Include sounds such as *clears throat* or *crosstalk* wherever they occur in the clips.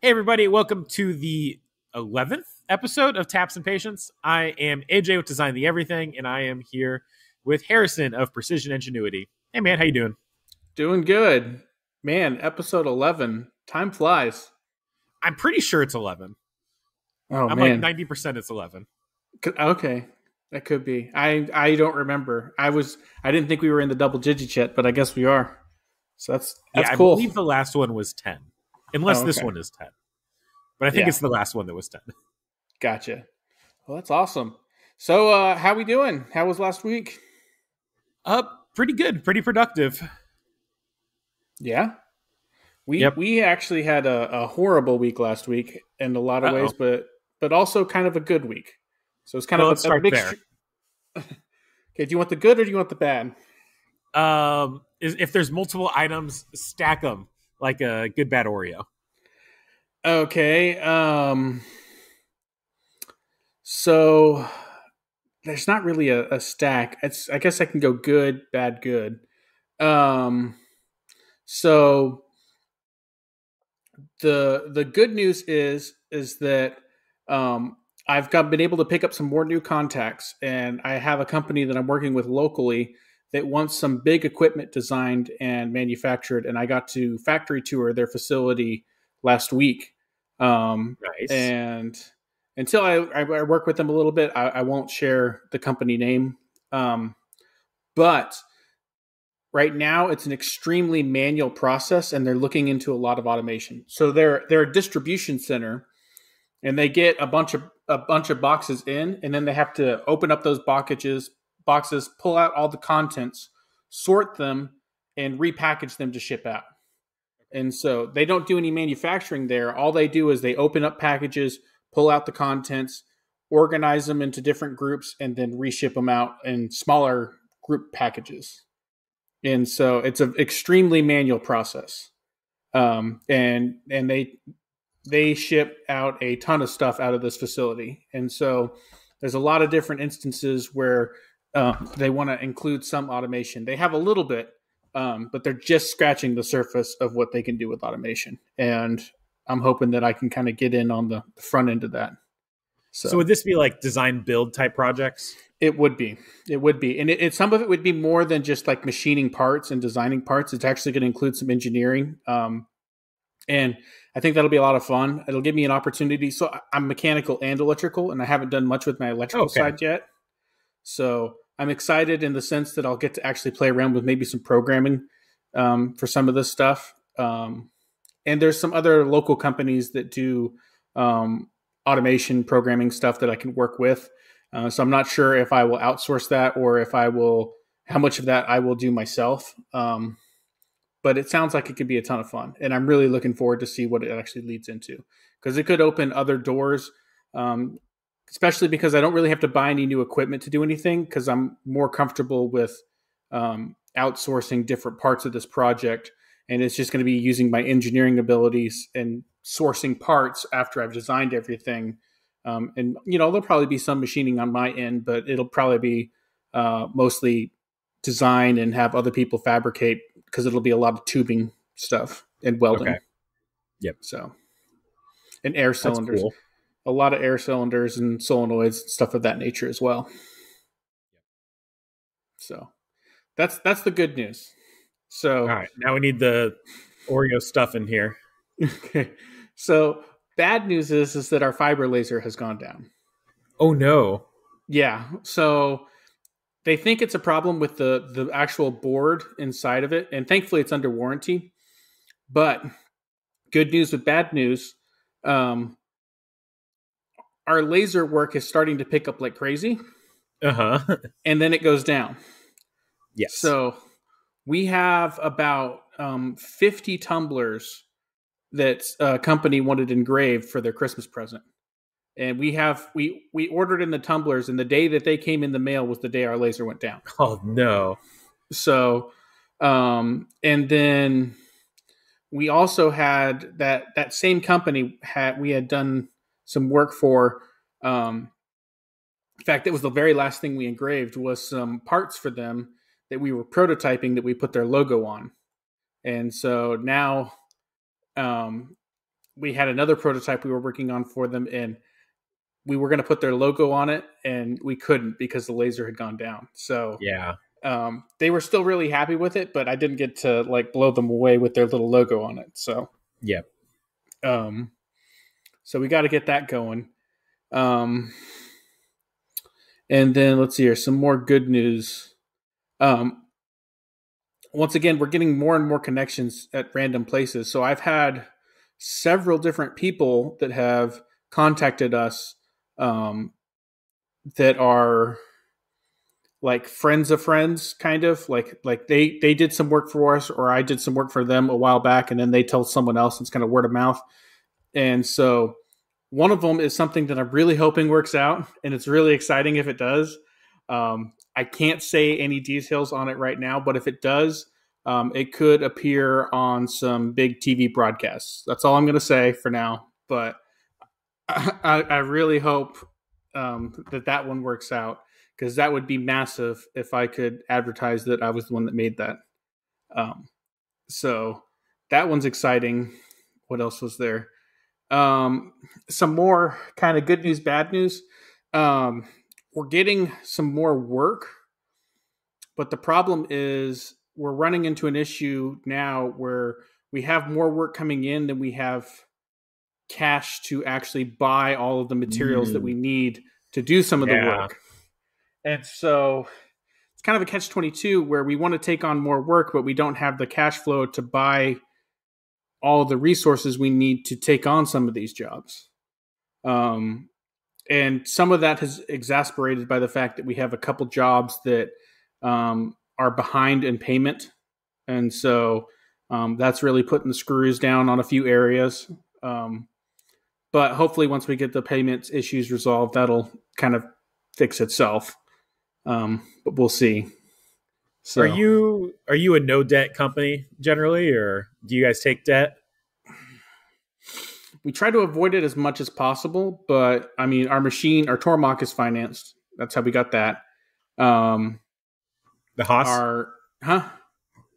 Hey, everybody, welcome to the 11th episode of Taps and Patience. I am AJ with Design the Everything, and I am here with Harrison of Precision Ingenuity. Hey, man, how you doing? Doing good. Man, episode 11. Time flies. I'm pretty sure it's 11. Oh, I'm man. like 90% it's 11. Okay. That could be. I I don't remember. I was I didn't think we were in the double digits yet, but I guess we are. So that's that's yeah, cool. I believe the last one was 10, unless Oh, this one is 10. But I think Yeah. it's the last one that was 10. Gotcha. Well, that's awesome. So, uh how we doing? How was last week? Uh, pretty good, pretty productive. Yeah. We Yep. we actually had a, a horrible week last week in a lot of Uh-oh. ways, but but also kind of a good week. So it's kind Well, of let's a, a start mixture. *laughs* okay, do you want the good or do you want the bad? Um, is, if there's multiple items, stack them like a good bad Oreo. Okay. Um so there's not really a, a stack. It's I guess I can go good, bad, good. Um so the the good news is is that um I've got been able to pick up some more new contacts and I have a company that I'm working with locally that wants some big equipment designed and manufactured and I got to factory tour their facility last week. Um, Nice. and until I, I, work with them a little bit, I, I won't share the company name. Um, but right now, it's an extremely manual process, and they're looking into a lot of automation. So they're they're a distribution center, and they get a bunch of a bunch of boxes in, and then they have to open up those boxes, boxes, pull out all the contents, sort them, and repackage them to ship out. And so they don't do any manufacturing there. All they do is they open up packages, pull out the contents, organize them into different groups, and then reship them out in smaller group packages. And so it's an extremely manual process. Um, and and they they ship out a ton of stuff out of this facility. And so there's a lot of different instances where uh, they want to include some automation. They have a little bit, um, but they're just scratching the surface of what they can do with automation. And I'm hoping that I can kind of get in on the front end of that. So, so would this be like design build type projects? it would be, it would be, and it, it some of it would be more than just like machining parts and designing parts. It's actually going to include some engineering, um, and I think that'll be a lot of fun. It'll give me an opportunity. So I'm mechanical and electrical, and I haven't done much with my electrical Okay. side yet. So I'm excited in the sense that I'll get to actually play around with maybe some programming um, for some of this stuff. Um, and there's some other local companies that do um, automation programming stuff that I can work with. Uh, so I'm not sure if I will outsource that or if I will, how much of that I will do myself. Um, but it sounds like it could be a ton of fun, and I'm really looking forward to see what it actually leads into because it could open other doors. Um, especially because I don't really have to buy any new equipment to do anything because I'm more comfortable with um, outsourcing different parts of this project. And it's just going to be using my engineering abilities and sourcing parts after I've designed everything. Um, and, you know, there'll probably be some machining on my end, but it'll probably be uh, mostly design and have other people fabricate because it'll be a lot of tubing stuff and welding. Okay. Yep. So, and air cylinders cool. A lot of air cylinders and solenoids and stuff of that nature as well. So that's that's the good news. So All right, now we need the Oreo stuff in here. *laughs* okay. So bad news is is that our fiber laser has gone down. Oh no. Yeah. So they think it's a problem with the the actual board inside of it, and thankfully it's under warranty. But good news with bad news, um, our laser work is starting to pick up like crazy, Uh huh. *laughs* and then it goes down. yes. So we have about um, 50 tumblers that a company wanted engraved for their Christmas present. And we have we we ordered in the tumblers, and the day that they came in the mail was the day our laser went down. *laughs* oh no. So, um, and then we also had that that same company had we had done some work for. Um, in fact, it was the very last thing we engraved was some parts for them that we were prototyping that we put their logo on, and so now um, we had another prototype we were working on for them, and we were going to put their logo on it, and we couldn't because the laser had gone down. So Yeah. um, they were still really happy with it, but I didn't get to like blow them away with their little logo on it. So yeah, um, so we got to get that going. Um, and then let's see here, some more good news. Um, once again, we're getting more and more connections at random places. So I've had several different people that have contacted us um, that are like friends of friends kind of like like they they did some work for us or i did some work for them a while back and then they tell someone else it's kind of word of mouth and so one of them is something that i'm really hoping works out and it's really exciting if it does um, i can't say any details on it right now but if it does um, it could appear on some big tv broadcasts that's all i'm going to say for now but i, I really hope um, that that one works out because that would be massive if I could advertise that I was the one that made that. Um, so that one's exciting. What else was there? Um, some more kind of good news, bad news. Um, we're getting some more work, but the problem is we're running into an issue now where we have more work coming in than we have cash to actually buy all of the materials Mm. that we need to do some of the work. And so it's kind of a catch 22 where we want to take on more work, but we don't have the cash flow to buy all the resources we need to take on some of these jobs. Um, and some of that is exasperated by the fact that we have a couple jobs that um, are behind in payment. And so um, that's really putting the screws down on a few areas. Um, but hopefully, once we get the payments issues resolved, that'll kind of fix itself. Um, but we'll see. So Are you are you a no debt company generally, or do you guys take debt? we try to avoid it as much as possible, but I mean, our machine, our Tormach is financed. That's how we got that. Um, The Haas our huh?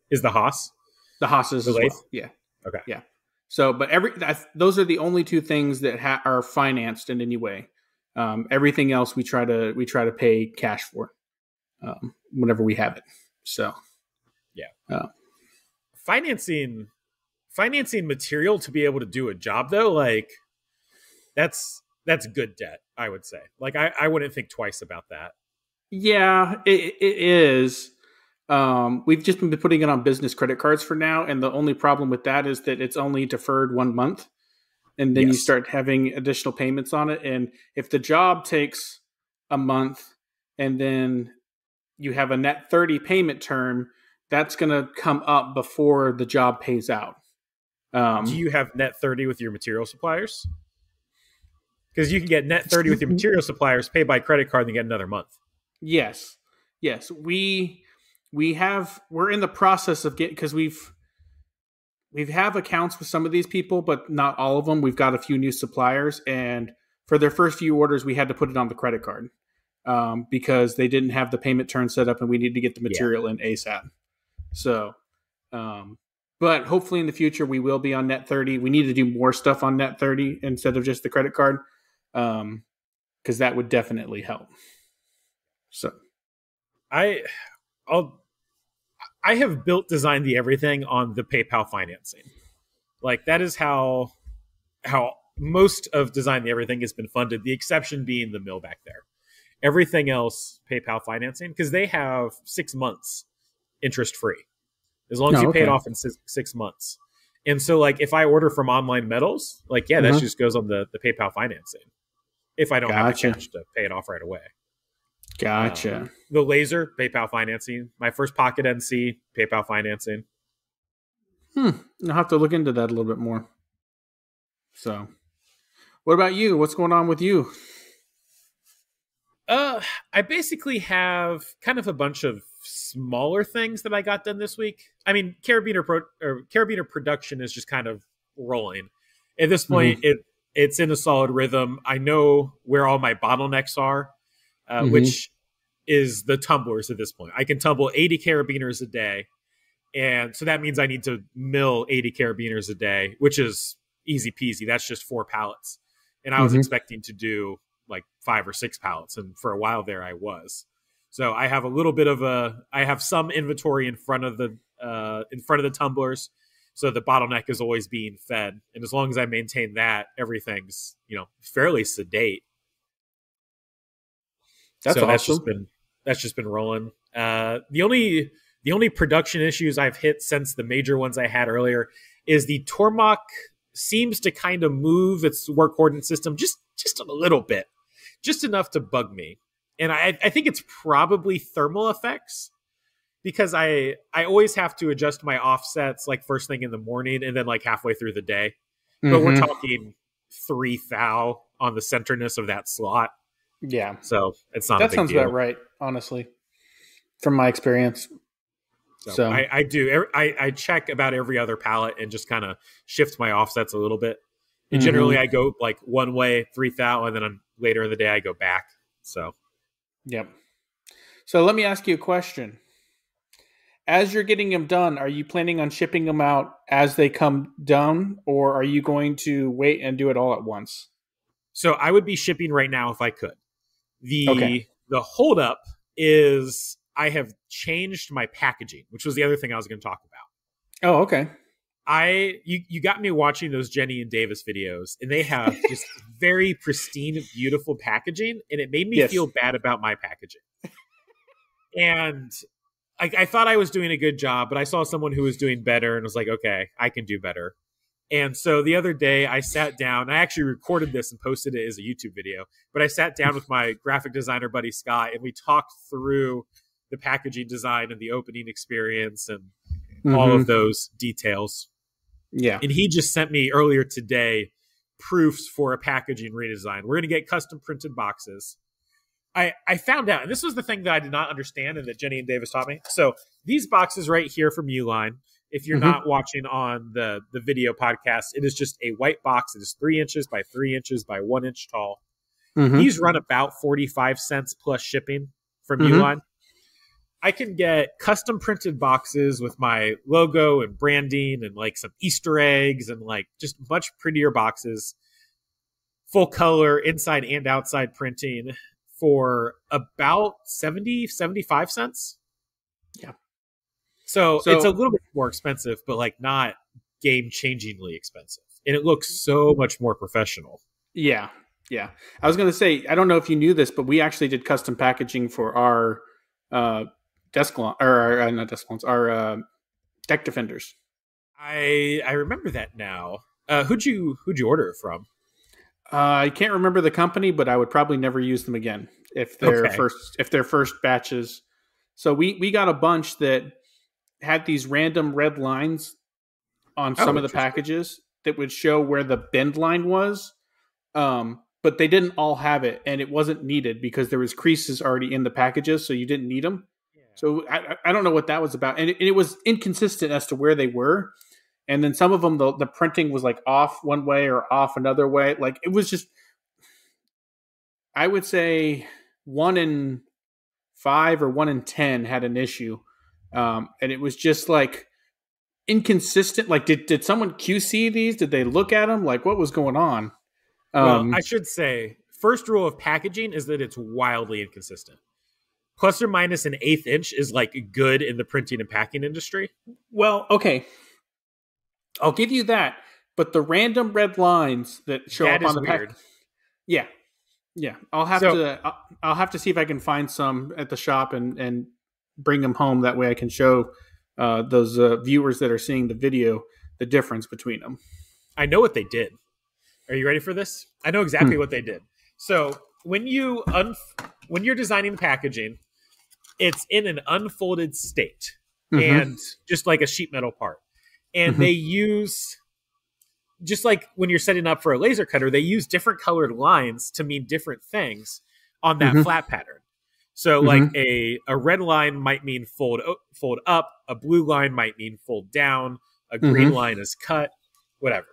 is the Haas. The Haas's The as well. Yeah. Okay. Yeah. So, but every that, those are the only two things that ha- are financed in any way. Um, everything else we try to we try to pay cash for um, whenever we have it. So yeah. financing financing material to be able to do a job though like that's that's good debt i would say like i, I wouldn't think twice about that yeah, it, it is. Um, we've just been putting it on business credit cards for now, and the only problem with that is that it's only deferred one month, and then you start having additional payments on it. And if the job takes a month, and then you have a net thirty payment term, that's going to come up before the job pays out. Um, do you have net 30 with your material suppliers because you can get net 30 with your *laughs* material suppliers pay by credit card and get another month Yes, yes. We we have we're in the process of getting because we've we've have accounts with some of these people, but not all of them. We've got a few new suppliers, and for their first few orders, we had to put it on the credit card um, because they didn't have the payment turn set up, and we need to get the material in ASAP. So, um, but hopefully in the future we will be on Net thirty. We need to do more stuff on Net thirty instead of just the credit card, because that would definitely help. So. i i'll i have built designed the everything on the paypal financing like that is how how most of design the everything has been funded the exception being the mill back there everything else paypal financing because they have six months interest free as long as Oh, you pay it off in six, six months and so like if i order from online metals like yeah that Mhm. just goes on the the paypal financing if i don't have the Gotcha. cash to pay it off right away Gotcha. Um, the laser PayPal financing. My first Pocket NC PayPal financing. hmm. I'll have to look into that a little bit more. So, what about you? What's going on with you? Uh, I basically have kind of a bunch of smaller things that I got done this week. I mean, Carabiner Pro or Carabiner production is just kind of rolling. At this point, it it's in a solid rhythm. I know where all my bottlenecks are, uh, Mhm. which is the tumblers at this point. I can tumble 80 carabiners a day. And so that means I need to mill 80 carabiners a day, which is easy peasy. That's just four pallets. And I was Mhm. expecting to do like five or six pallets. And for a while there, I was. So I have a little bit of a, I have some inventory in front of the, uh, in front of the tumblers. So the bottleneck is always being fed. And as long as I maintain that, everything's, you know, fairly sedate. That's so that's just awesome. been that's just been rolling. Uh, the only the only production issues I've hit since the major ones I had earlier is the Tormach seems to kind of move its work coordinate system just just a little bit, just enough to bug me. And I, I think it's probably thermal effects because I I always have to adjust my offsets like first thing in the morning and then like halfway through the day. But we're Mhm. talking three thou on the centerness of that slot, yeah, so it's not that sounds deal. about right. Honestly, from my experience. So, So- I, I do. I, I check about every other palette and just kind of shift my offsets a little bit. And Mhm. generally, I go like one way, three thou, and then on, later in the day, I go back. So Yep. So let me ask you a question. As you're getting them done, are you planning on shipping them out as they come down, or are you going to wait and do it all at once? so I would be shipping right now if I could. The Okay. the holdup is I have changed my packaging, which was the other thing I was going to talk about. Oh, okay. I you you got me watching those Jenny and Davis videos, and they have *laughs* just very pristine, beautiful packaging, and it made me Yes. feel bad about my packaging. and I, I thought I was doing a good job, but I saw someone who was doing better, and was like, okay, I can do better. And so the other day, I sat down. I actually recorded this and posted it as a YouTube video. But I sat down with my graphic designer buddy Scott, and we talked through the packaging design and the opening experience and all Mhm. of those details yeah. and he just sent me earlier today proofs for a packaging redesign. We're going to get custom printed boxes. I I found out, and this was the thing that I did not understand, and that Jenny and Davis taught me. So these boxes right here from Uline, if you're Mhm. not watching on the the video podcast, it is just a white box. It is three inches by three inches by one inch tall. Mhm. These run about 45 cents plus shipping from Mhm. Uline. I can get custom printed boxes with my logo and branding and like some Easter eggs and like just much prettier boxes, full color inside and outside printing for about 70, 75 cents. Yeah. So, So- it's a little bit more expensive, but like not game changingly expensive. And it looks so much more professional. Yeah, yeah. I was going to say, I don't know if you knew this, but we actually did custom packaging for our uh, desk launch, or uh, not desk launch, our uh, deck defenders. I I remember that now. Uh, who'd you who'd you order it from? Uh, I can't remember the company, but I would probably never use them again if they're Okay. first if they're first batches. So we we got a bunch that had these random red lines on Oh, some of the packages that would show where the bend line was. Um, but they didn't all have it, and it wasn't needed because there was creases already in the packages, so you didn't need them. So I, I- don't know what that was about, and it, and it was inconsistent as to where they were. And then some of them, the, the printing was like off one way or off another way. Like it was just, I would say one in five or one in ten had an issue, um, and it was just like inconsistent. Like did did someone QC these? Did they look at them? Like what was going on? Um, well, I should say, first rule of packaging is that it's wildly inconsistent. Plus or minus an eighth inch is like good in the printing and packing industry. Well, okay. I'll give you that. But the random red lines that show That up on the pack, yeah, yeah. I'll have So- to. I'll, I'll have to see if I can find some at the shop and and bring them home. That way, I can show uh, those uh, viewers that are seeing the video the difference between them. I know what they did. Are you ready for this? I know exactly Hmm. what they did. So when you un- when you're designing the packaging, it's in an unfolded state Mhm. and just like a sheet metal part. And Mhm. they use just like when you're setting up for a laser cutter, they use different colored lines to mean different things on that Mhm. flat pattern. So like a a red line might mean fold fold up, a blue line might mean fold down, a green Mhm. line is cut, whatever.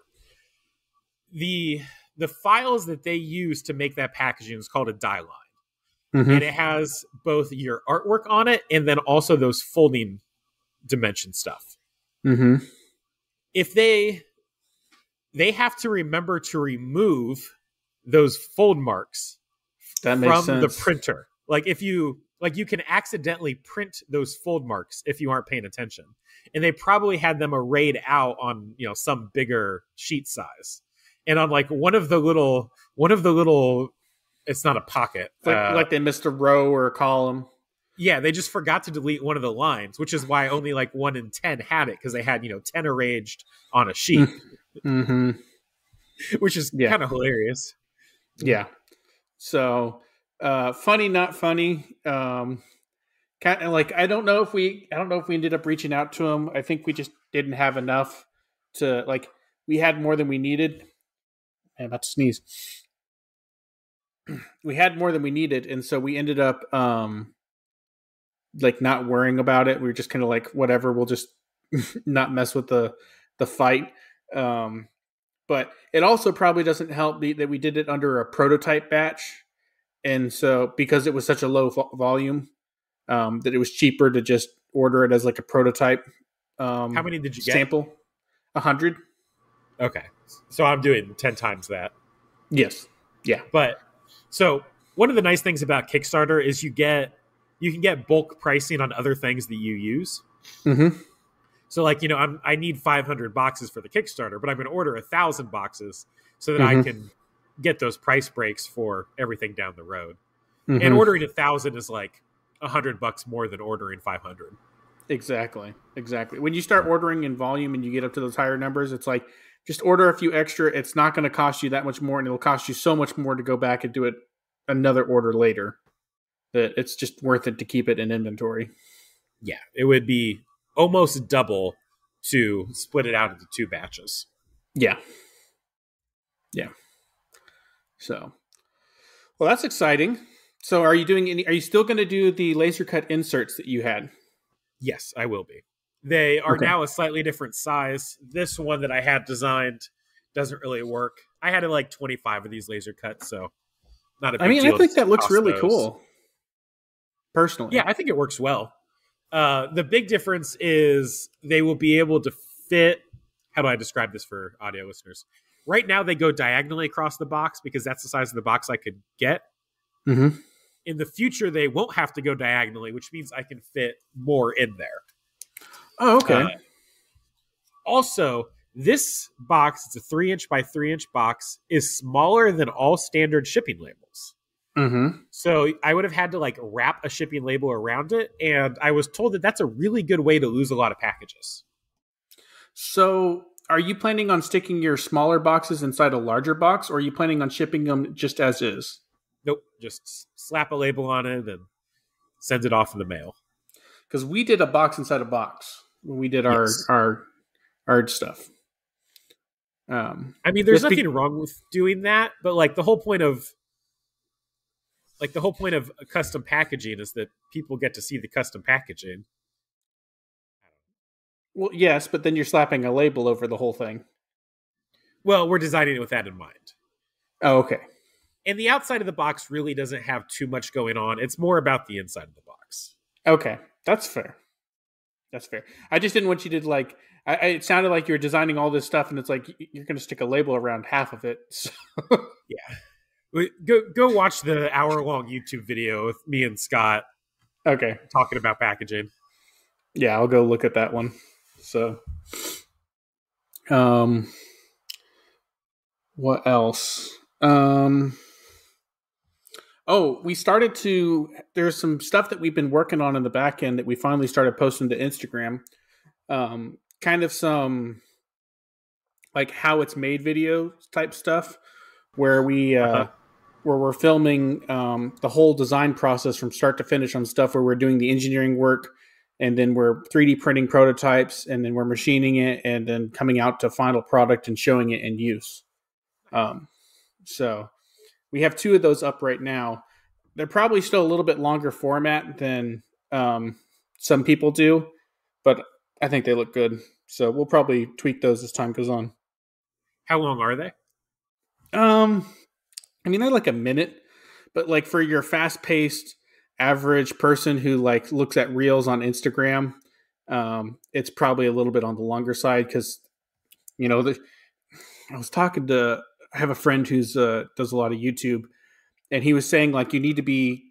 The the files that they use to make that packaging is called a die line Mhm. and it has both your artwork on it and then also those folding dimension stuff. Mhm. If they they have to remember to remove those fold marks That makes from the printer. Like if you like you can accidentally print those fold marks if you aren't paying attention. And they probably had them arrayed out on, you know, some bigger sheet size. And on like one of the little one of the little it's not a pocket. like, uh, like they missed a row or a column. yeah, they just forgot to delete one of the lines, which is why only like one in ten had it because they had, you know, ten arranged on a sheet, Mm-hmm. which is Yeah. kind of hilarious. Yeah. So uh funny, not funny. Um kind of like I don't know if we I don't know if we ended up reaching out to him. I think we just didn't have enough to like we had more than we needed. I'm about to sneeze. *clears throat* We had more than we needed, and so we ended up um like not worrying about it. We were just kind of like, whatever, we'll just *laughs* not mess with the the fight. Um but it also probably doesn't help the, that we did it under a prototype batch and so because it was such a low vo- volume um, that it was cheaper to just order it as like a prototype um, How many did you get? sample a hundred Okay. So I'm doing 10 times that. yes Yeah. But so one of the nice things about Kickstarter is you get you can get bulk pricing on other things that you use. mm-hmm. So like, you know, I'm I need 500 boxes for the Kickstarter, but I'm going to order a 1000 boxes so that I Mhm. can get those price breaks for everything down the road. Mm-hmm. And ordering a 1000 is like a 100 bucks more than ordering 500. exactly exactly when you start ordering in volume and you get up to those higher numbers it's like just order a few extra it's not going to cost you that much more and it'll cost you so much more to go back and do it another order later that it's just worth it to keep it in inventory Yeah, it would be almost double to split it out into two batches. Yeah. Yeah. So, well, that's exciting. So, are you doing any? Are you still going to do the laser cut inserts that you had? Yes, I will be. They are Okay. now a slightly different size. This one that I had designed doesn't really work. I had like 25 of these laser cuts, so not a big I mean, I think that looks really those. cool. Personally, Yeah, I think it works well. Uh, the big difference is they will be able to fit. How do I describe this for audio listeners? Right now, they go diagonally across the box because that's the size of the box I could get. hmm In the future, they won't have to go diagonally, which means I can fit more in there. Oh, okay. Uh, also, this box, it's a three inch by three inch box, is smaller than all standard shipping labels. hmm So I would have had to like wrap a shipping label around it. And I was told that that's a really good way to lose a lot of packages. So, are you planning on sticking your smaller boxes inside a larger box, or are you planning on shipping them just as is? Nope, just slap a label on it and send it off in the mail. Because we did a box inside a box when we did our Yes. our our stuff. Um, I mean, there's Just be- nothing wrong with doing that, but like the whole point of like the whole point of custom packaging is that people get to see the custom packaging. well, yes, but then you're slapping a label over the whole thing. Well, we're designing it with that in mind. Oh, okay. And the outside of the box really doesn't have too much going on. It's more about the inside of the box. Okay, that's fair. That's fair. I just didn't want you to like. I, I, it sounded like you were designing all this stuff, and it's like you're going to stick a label around half of it. *laughs* So. Wait, Go go watch the hour long YouTube video with me and Scott okay, talking about packaging. yeah, I'll go look at that one. So, um, what else? Um, oh, we started to. There's some stuff that we've been working on in the back end that we finally started posting to Instagram. Um, kind of some like how it's made video type stuff, where we uh, Uh-huh. where we're filming um, the whole design process from start to finish on stuff where we're doing the engineering work and then we're 3D printing prototypes, and then we're machining it, and then coming out to final product and showing it in use. Um, so we have two of those up right now. They're probably still a little bit longer format than um, some people do, but I think they look good. So we'll probably tweak those as time goes on. How long are they? Um, I mean, they're like a minute, but like for your fast paced average person who like looks at reels on Instagram, um, it's probably a little bit on the longer side because you know the I was talking to I have a friend who's uh, does a lot of YouTube, and he was saying like you need to be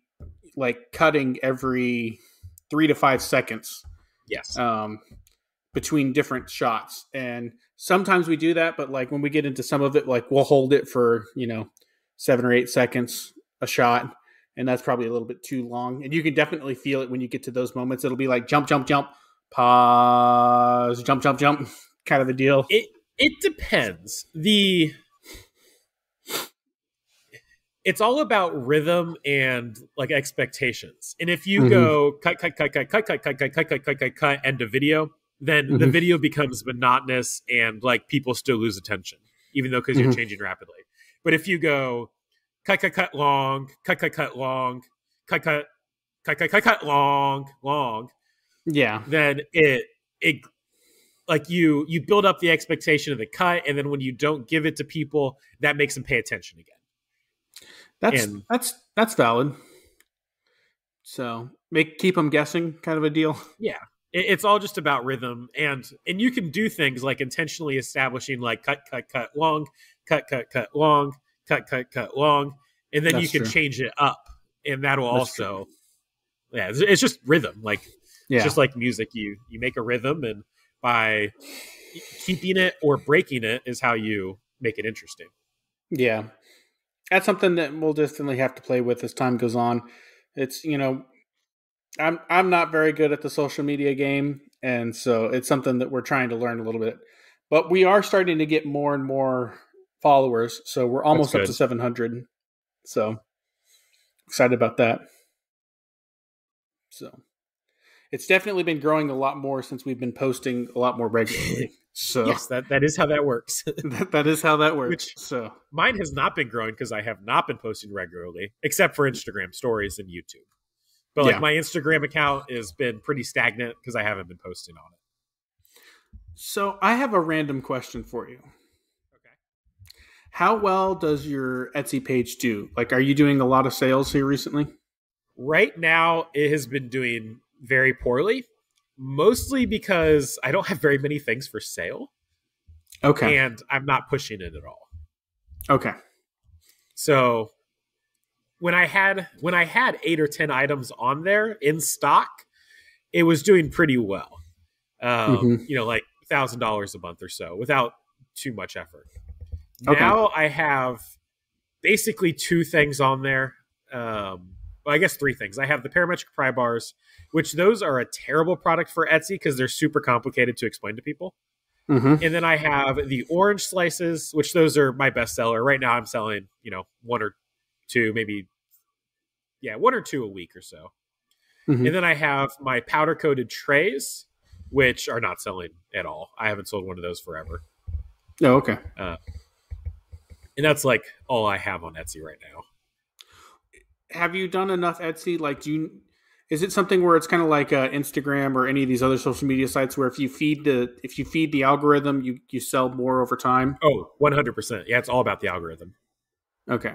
like cutting every three to five seconds. Yes. Um, between different shots, and sometimes we do that, but like when we get into some of it, like we'll hold it for you know seven or eight seconds a shot, and that's probably a little bit too long. And you can definitely feel it when you get to those moments. It'll be like jump, jump, jump, pause, jump, jump, jump, *laughs* kind of a deal. It it depends. The it's all about rhythm and like expectations. And if you mm-hmm. go cut, cut, cut, cut, cut, cut, cut, cut, cut, cut, cut, cut, cut, end of video, then mm-hmm. the video becomes monotonous and like people still lose attention, even though because mm-hmm. you're changing rapidly. But if you go cut, cut, cut, long, cut, cut, cut, long, cut, cut, cut, cut, cut, cut, long, long, yeah, then it it like you you build up the expectation of the cut, and then when you don't give it to people, that makes them pay attention again. That's and, that's that's valid. So make keep them guessing, kind of a deal. *laughs* Yeah, it, it's all just about rhythm, and and you can do things like intentionally establishing like cut, cut, cut, long, cut, cut, cut, long, cut, cut, cut, long, and then that's you can true. change it up, and that'll that's also, true. yeah, it's, it's, just rhythm. Like yeah. just like music, you you make a rhythm, and by keeping it or breaking it is how you make it interesting. Yeah, that's something that we'll definitely have to play with as time goes on. It's you know, I'm I'm not very good at the social media game, and so it's something that we're trying to learn a little bit. But we are starting to get more and more followers, so we're almost up to 700. So excited about that. So it's definitely been growing a lot more since we've been posting a lot more regularly. *laughs* So yes, that, that is how that works. *laughs* that, that is how that works. Which so mine has not been growing because I have not been posting regularly, except for Instagram stories and YouTube. But like yeah. my Instagram account has been pretty stagnant because I haven't been posting on it. So I have a random question for you. Okay. How well does your Etsy page do? Like, are you doing a lot of sales here recently? Right now, it has been doing very poorly mostly because I don't have very many things for sale. Okay. And I'm not pushing it at all. Okay. So when I had when I had 8 or 10 items on there in stock, it was doing pretty well. Um, mm-hmm. you know, like $1000 a month or so without too much effort. Okay. Now I have basically two things on there. Um, well, I guess three things. I have the parametric pry bars, which those are a terrible product for Etsy because they're super complicated to explain to people. Mm-hmm. And then I have the orange slices, which those are my best seller. Right now I'm selling, you know, one or two, maybe, yeah, one or two a week or so. Mm-hmm. And then I have my powder coated trays, which are not selling at all. I haven't sold one of those forever. Oh, okay. Uh, and that's like all I have on Etsy right now. Have you done enough Etsy? Like, do you is it something where it's kind of like uh, Instagram or any of these other social media sites where if you feed the if you feed the algorithm, you you sell more over time? Oh, 100%. Yeah, it's all about the algorithm. Okay.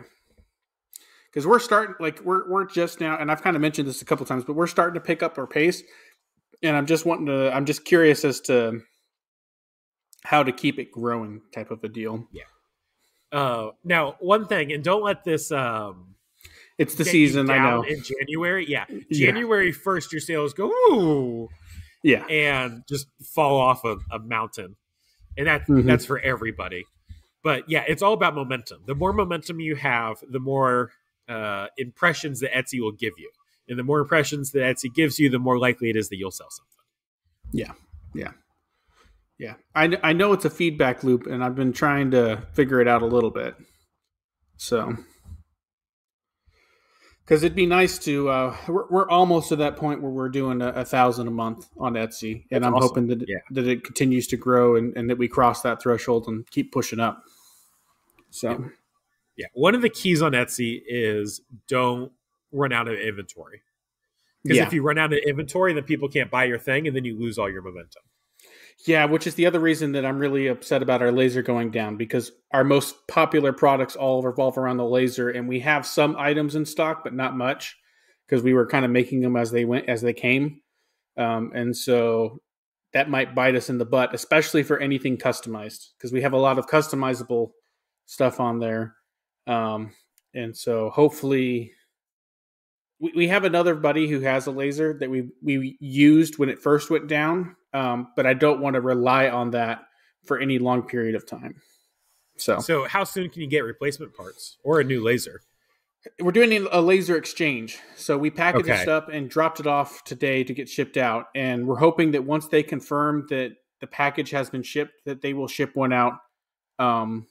Cuz we're starting like we're we're just now and I've kind of mentioned this a couple times, but we're starting to pick up our pace and I'm just wanting to I'm just curious as to how to keep it growing type of a deal. Yeah. Uh now, one thing and don't let this um it's the season. I know. In January, yeah, January first, your sales go ooh, yeah, and just fall off a, a mountain, and that mm-hmm. that's for everybody. But yeah, it's all about momentum. The more momentum you have, the more uh, impressions that Etsy will give you, and the more impressions that Etsy gives you, the more likely it is that you'll sell something. Yeah, yeah, yeah. I I know it's a feedback loop, and I've been trying to figure it out a little bit. So because it'd be nice to uh, we're, we're almost to that point where we're doing a, a thousand a month on etsy and That's i'm awesome. hoping that, yeah. that it continues to grow and, and, that we cross that threshold and keep pushing up so yeah. yeah. one of the keys on etsy is don't run out of inventory because yeah. if you run out of inventory then people can't buy your thing and then you lose all your momentum yeah, which is the other reason that I'm really upset about our laser going down because our most popular products all revolve around the laser, and we have some items in stock, but not much because we were kind of making them as they went as they came, um, and so that might bite us in the butt, especially for anything customized, because we have a lot of customizable stuff on there. Um, and so hopefully we, we have another buddy who has a laser that we we used when it first went down, um, but I don't want to rely on that for any long period of time. So, so how soon can you get replacement parts or a new laser? We're doing a laser exchange. So we packaged Okay. it up and dropped it off today to get shipped out. And we're hoping that once they confirm that the package has been shipped, that they will ship one out um,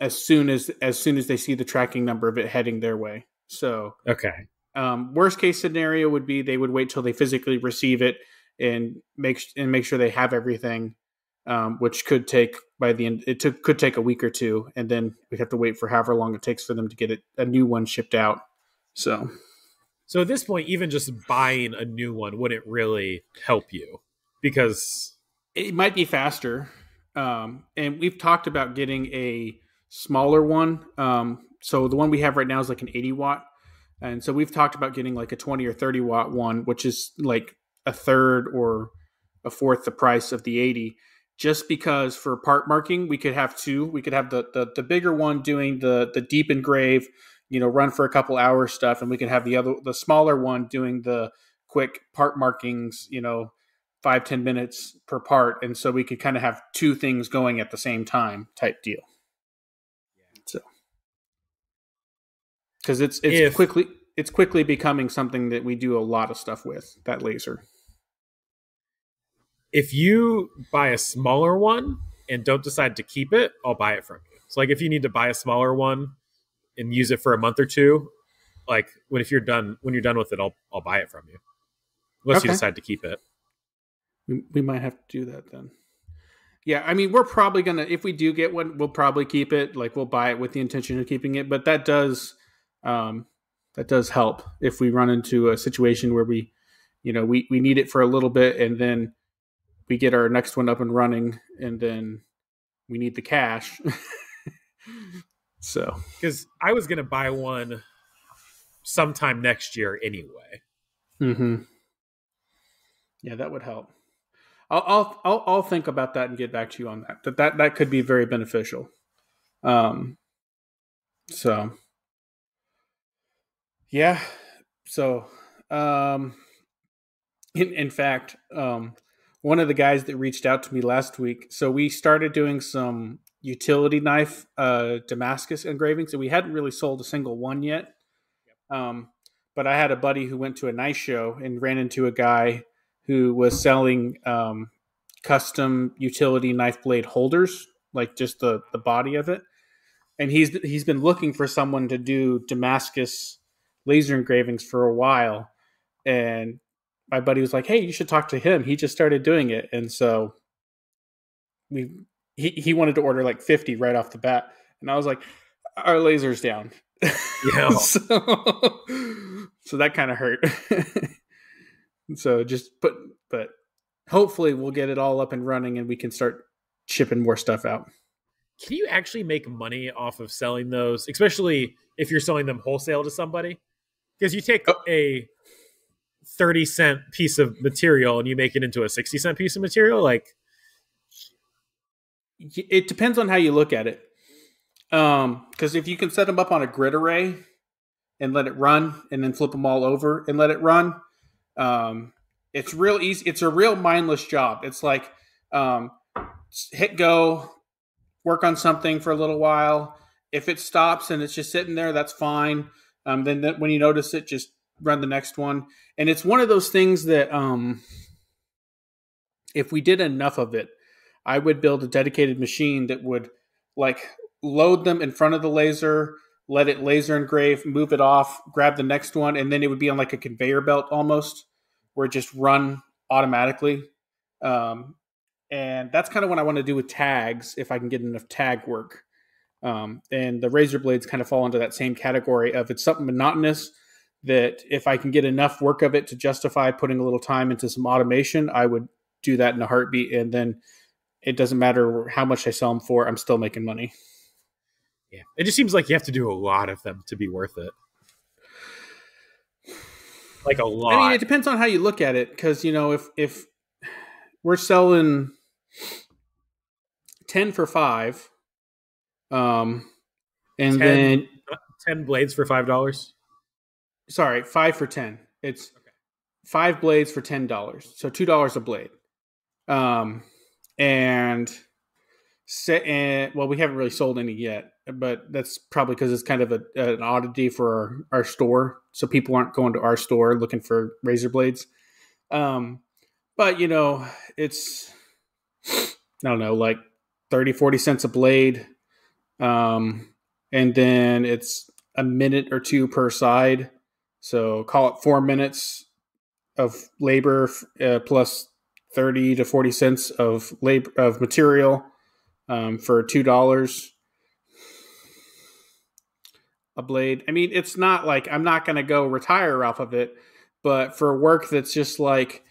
as soon as as soon as they see the tracking number of it heading their way. So Okay. Um, worst case scenario would be they would wait till they physically receive it and make and make sure they have everything, um, which could take by the end. It took could take a week or two, and then we'd have to wait for however long it takes for them to get it a new one shipped out. So So at this point, even just buying a new one wouldn't really help you because it might be faster. Um, and we've talked about getting a smaller one. Um, so the one we have right now is like an 80 watt. And so we've talked about getting like a 20 or 30 watt one, which is like a third or a fourth the price of the 80. Just because for part marking, we could have two. We could have the the, the bigger one doing the the deep engrave, you know, run for a couple hours stuff, and we can have the other the smaller one doing the quick part markings, you know, five ten minutes per part, and so we could kind of have two things going at the same time, type deal. So, because it's it's If- quickly it's quickly becoming something that we do a lot of stuff with that laser. if you buy a smaller one and don't decide to keep it, I'll buy it from you. So like if you need to buy a smaller one and use it for a month or two, like when if you're done when you're done with it, I'll I'll buy it from you. Unless you decide to keep it. We, we might have to do that then. Yeah, I mean, we're probably gonna if we do get one, we'll probably keep it. Like we'll buy it with the intention of keeping it, but that does um, that does help if we run into a situation where we, you know, we we need it for a little bit and then we get our next one up and running and then we need the cash. *laughs* so Because I was gonna buy one sometime next year anyway. hmm Yeah, that would help. I'll, I'll I'll I'll think about that and get back to you on that. That that that could be very beneficial. Um. So. Yeah. So, um, in in fact, um, one of the guys that reached out to me last week. So we started doing some utility knife uh Damascus engravings, and we hadn't really sold a single one yet. Um, but I had a buddy who went to a knife show and ran into a guy who was selling um, custom utility knife blade holders, like just the the body of it. And he's he's been looking for someone to do Damascus laser engravings for a while. And my buddy was like, "Hey, you should talk to him. He just started doing it." And so we he he wanted to order like 50 right off the bat. And I was like, "Our laser's down." Yeah. *laughs* so, so that kind of hurt. *laughs* so just but but hopefully we'll get it all up and running and we can start shipping more stuff out. Can you actually make money off of selling those, especially if you're selling them wholesale to somebody? Because you take Oh. a 30 cent piece of material and you make it into a 60 cent piece of material, like It depends on how you look at it. Um, because if you can set them up on a grid array and let it run, and then flip them all over and let it run, um, it's real easy. It's a real mindless job. It's like um, hit go, work on something for a little while. If it stops and it's just sitting there, that's fine. Um, then that, when you notice it, just run the next one. And it's one of those things that um, if we did enough of it, I would build a dedicated machine that would like load them in front of the laser, let it laser engrave, move it off, grab the next one, and then it would be on like a conveyor belt almost, where it just run automatically. Um, and that's kind of what I want to do with tags if I can get enough tag work. Um, and the razor blades kind of fall into that same category of it's something monotonous that if I can get enough work of it to justify putting a little time into some automation, I would do that in a heartbeat. And then it doesn't matter how much I sell them for, I'm still making money. yeah, it just seems like you have to do a lot of them to be worth it. Like a lot. I mean, it depends on how you look at it, because you know, if if we're selling 10 for 5 um and 10. then Ten blades for five dollars. sorry 5 for 10 it's 5 blades for $10 so $2 a blade. Um and set and well we haven't really sold any yet but that's probably because it's kind of a, an oddity for our, our store. So people aren't going to our store looking for razor blades. Um but you know it's i don't know like 30 40 cents a blade um and then it's a minute or two per side. So call it four minutes of labor uh, plus 30 to 40 cents of labor of material um, for two dollars. A blade. I mean it's not like i'm not going to go retire off of it but for work that's just like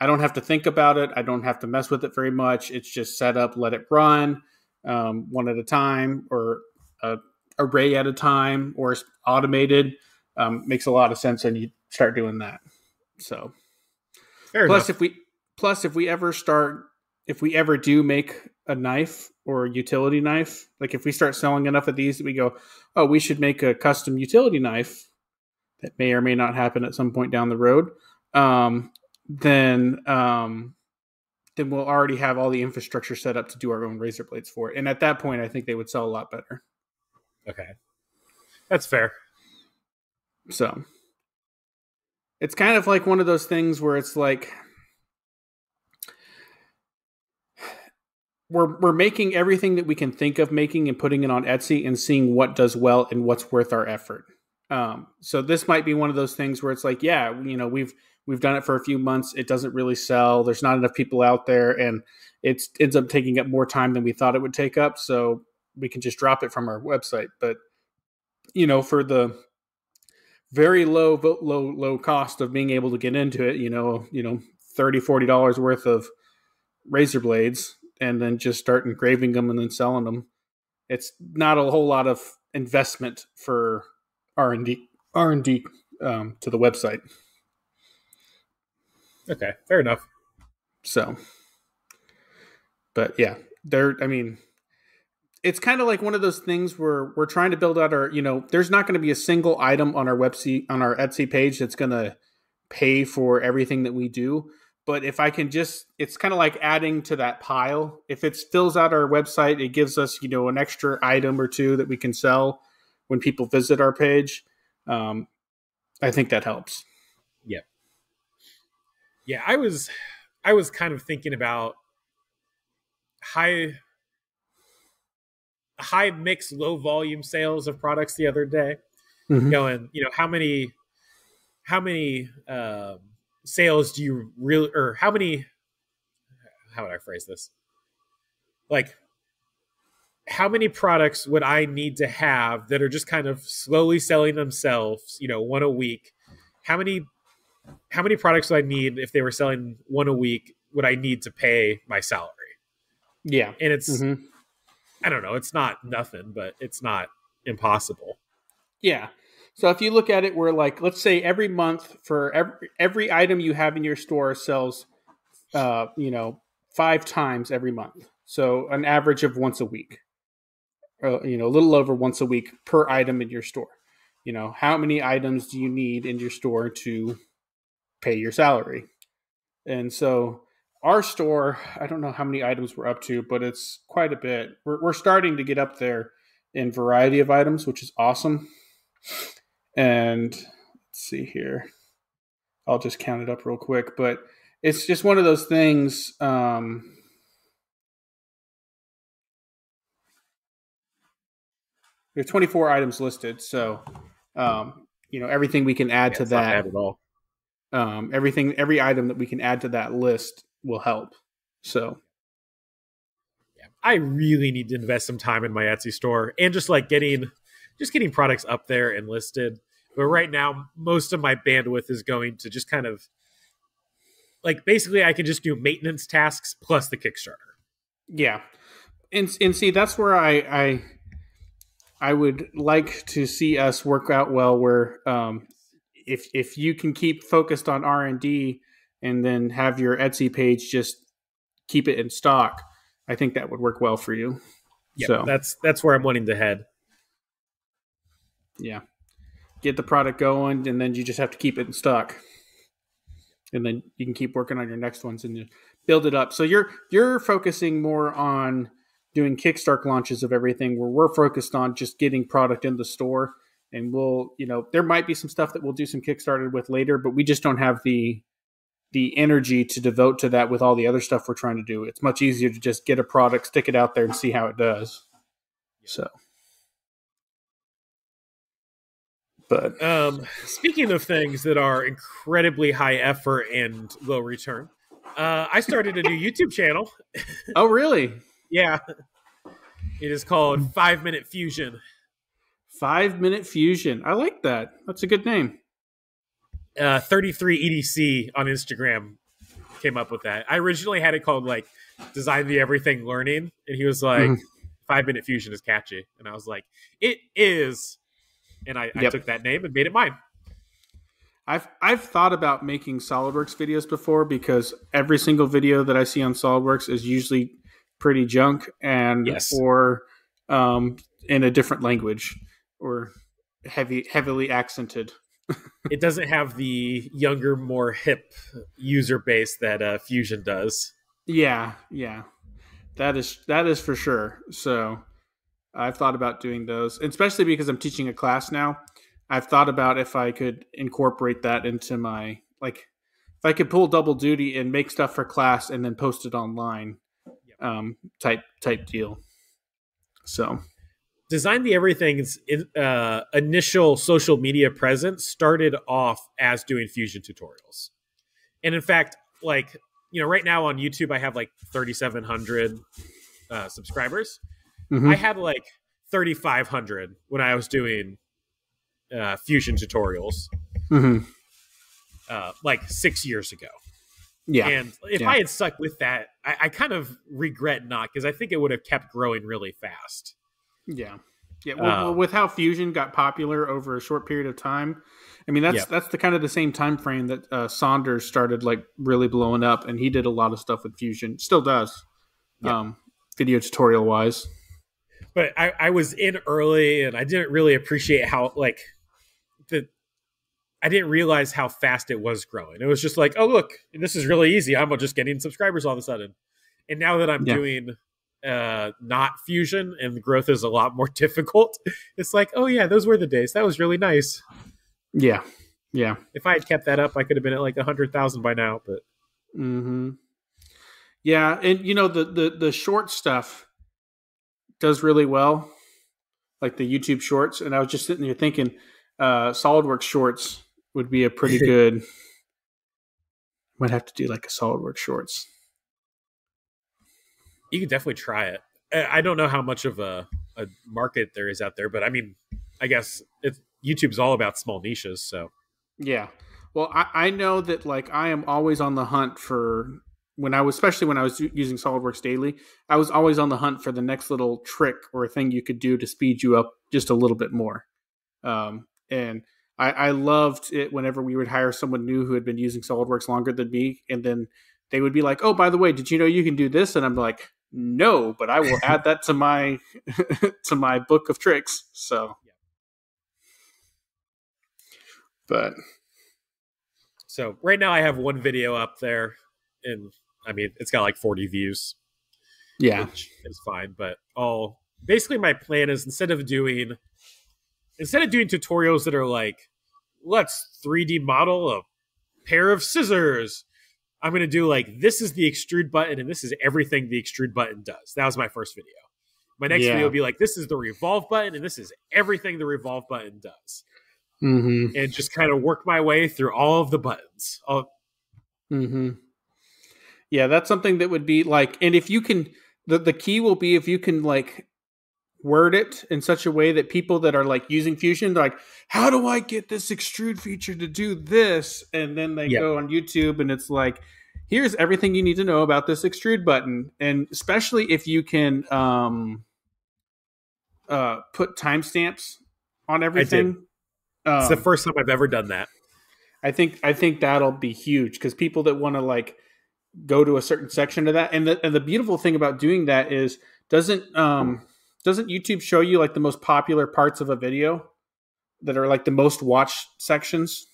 i don't have to think about it. I don't have to mess with it very much. It's just set up let it run um, one at a time or a array at a time or automated um, makes a lot of sense and you start doing that so Fair plus enough. if we plus if we ever start if we ever do make a knife or a utility knife like if we start selling enough of these that we go oh we should make a custom utility knife that may or may not happen at some point down the road um, then um, then we'll already have all the infrastructure set up to do our own razor blades for it and at that point i think they would sell a lot better Okay, that's fair. So it's kind of like one of those things where it's like *sighs* we're we're making everything that we can think of making and putting it on Etsy and seeing what does well and what's worth our effort. Um, so this might be one of those things where it's like, yeah, you know, we've we've done it for a few months. It doesn't really sell. There's not enough people out there, and it ends up taking up more time than we thought it would take up. So we can just drop it from our website. But you know, for the very low low low cost of being able to get into it you know you know 30 40 dollars worth of razor blades and then just start engraving them and then selling them it's not a whole lot of investment for r&d r&d um, to the website Okay, fair enough. so but yeah there i mean it's kind of like one of those things where we're trying to build out our you know there's not going to be a single item on our website on our etsy page that's going to pay for everything that we do. But if i can just it's kind of like adding to that pile. If it fills out our website it gives us you know an extra item or two that we can sell when people visit our page. Um, i think that helps Yeah, I was I was kind of thinking about high high mix low volume sales of products the other day. Mhm. going you know how many how many um, sales do you really or how many how would i phrase this? Like how many products would i need to have that are just kind of slowly selling themselves you know one a week? How many how many products would i need if they were selling one a week would i need to pay my salary yeah and it's Mhm. i don't know it's not nothing but it's not impossible Yeah. So if you look at it, we're like, let's say every month for every every item you have in your store sells, uh, you know, five times every month. So an average of once a week. Uh, you know, a little over once a week per item in your store. You know, how many items do you need in your store to pay your salary? And so our store, I don't know how many items we're up to, but it's quite a bit. We're, we're starting to get up there in variety of items, which is awesome. And let's see here. I'll just count it up real quick, but it's just one of those things. Um, there's 24 items listed, so um, you know everything we can add Yeah, to that. at all Um, everything, every item that we can add to that list will help. So I really need to invest some time in my Etsy store and just like getting just getting products up there and listed. But right now, most of my bandwidth is going to just kind of like basically I can just do maintenance tasks plus the Kickstarter. Yeah, and and see that's where I I I would like to see us work out well. Where um, if if you can keep focused on R and D and then have your Etsy page just keep it in stock, I think that would work well for you. Yeah, so that's that's where I'm wanting to head. yeah, get the product going, and then you just have to keep it in stock, and then you can keep working on your next ones and build it up. So you're you're focusing more on doing Kickstart launches of everything, where we're focused on just getting product in the store. And we'll, you know, there might be some stuff that we'll do some Kickstarter with later, but we just don't have the the energy to devote to that with all the other stuff we're trying to do. It's much easier to just get a product, stick it out there, and see how it does. So, but Um, speaking of things that are incredibly high effort and low return, uh, I started a new *laughs* YouTube channel. oh, really? *laughs* Yeah, it is called Five Minute Fusion. Five Minute Fusion. I like that. That's a good name. Uh, 33 EDC on Instagram came up with that. I originally had it called like Design the Everything Learning, and he was like, Mhm. Five Minute Fusion is catchy, and I was like, it is, and I, I took that name and made it mine. I've I've thought about making SolidWorks videos before because every single video that I see on SolidWorks is usually pretty junk and Yes. or um, in a different language or heavy heavily accented. *laughs* It doesn't have the younger, more hip user base that uh, Fusion does. Yeah, yeah. That is that is for sure. So I've thought about doing those, especially because I'm teaching a class now. I've thought about if I could incorporate that into my like if I could pull double duty and make stuff for class and then post it online um type type deal. So Design the Everything's uh, initial social media presence started off as doing Fusion tutorials. And in fact, like, you know, right now on YouTube, I have like 3,700 uh, subscribers. mhm. I had like 3,500 when I was doing uh, Fusion tutorials, Mhm. uh, like six years ago. yeah. And if Yeah. I had stuck with that, I, I kind of regret not because I think it would have kept growing really fast. Yeah, yeah. Well, Um, with how Fusion got popular over a short period of time, I mean that's Yeah. that's the kind of the same time frame that uh, Saunders started like really blowing up, and he did a lot of stuff with Fusion. Still does, Yeah. um, video tutorial wise. but I, I was in early and I didn't really appreciate how like the I didn't realize how fast it was growing. It was just like, oh look, this is really easy. I'm just getting subscribers all of a sudden. And now that I'm Yeah. doing uh not fusion and the growth is a lot more *laughs* difficult, it's like, oh yeah, those were the days. That was really nice. Yeah, yeah. If I had kept that up, I could have been at like a hundred thousand by now. But hmm Yeah, and you know the the the short stuff does really well, like the YouTube shorts. And I was just sitting here thinking, uh, SolidWorks shorts would be a pretty *laughs* good. Might have to do like a SolidWorks shorts. You could definitely try it. I don't know how much of a, a market there is out there, but I mean, I guess YouTube's all about small niches. So Yeah. Well, I, I know that like I am always on the hunt for when I was, especially when I was using SolidWorks daily, I was always on the hunt for the next little trick or thing you could do to speed you up just a little bit more. Um, and I, I loved it whenever we would hire someone new who had been using SolidWorks longer than me, and then they would be like, "Oh, by the way, did you know you can do this?" And I'm like, "No, but I will add *laughs* that to my *laughs* to my book of tricks." So, but so right now I have one video up there, and I mean it's got like 40 views, yeah, which is fine. But all basically my plan is instead of doing instead of doing tutorials that are like let's 3D model a pair of scissors. I'm going to do like this is the extrude button and this is everything the extrude button does. That was my first video. My next Yeah. video will be like this is the revolve button and this is everything the revolve button does. mm-hmm. And just kind of work my way through all of the buttons. All, Mm-hmm. Yeah, that's something that would be like, and if you can, the the key will be if you can like word it in such a way that people that are like using Fusion, they're like, how do I get this extrude feature to do this? And then they Yeah. go on YouTube and it's like, here's everything you need to know about this extrude button, and especially if you can um, uh, put timestamps on everything. it's the Um, first time I've ever done that. I think I think that'll be huge because people that want to like go to a certain section of that. And the and the beautiful thing about doing that is doesn't um doesn't YouTube show you like the most popular parts of a video that are like the most watched sections?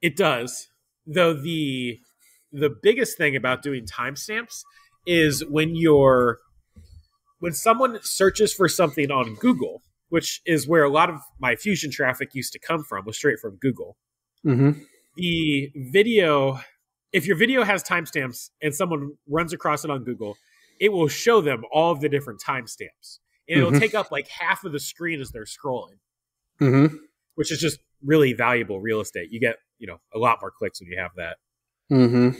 It does. Though the the biggest thing about doing timestamps is when you're when someone searches for something on Google, which is where a lot of my fusion traffic used to come from, was straight from Google. Mm-hmm. The video, if your video has timestamps and someone runs across it on Google, it will show them all of the different timestamps. And it'll Mhm. take up like half of the screen as they're scrolling, Mm-hmm. which is just really valuable real estate. You get, you know, a lot more clicks when you have that. Mm-hmm.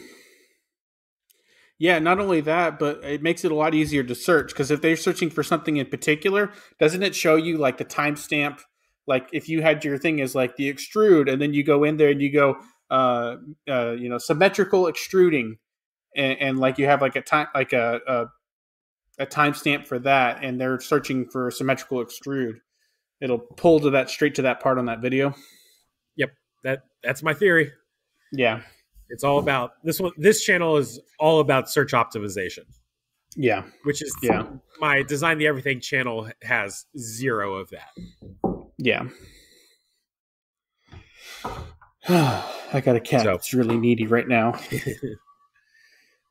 Yeah, not only that, but it makes it a lot easier to search because if they're searching for something in particular, doesn't it show you like the timestamp? Like if you had your thing as like the extrude, and then you go in there and you go, uh, uh you know, symmetrical extruding, and, and like you have like a time, like a a, timestamp for that, and they're searching for symmetrical extrude, it'll pull to that straight to that part on that video. Yep. That that's my theory. Yeah, It's all about this one. This channel is all about search optimization, yeah, which is Yeah. My design the everything channel has zero of that. yeah. *sighs* I got a cat So- that's really needy right now. *laughs*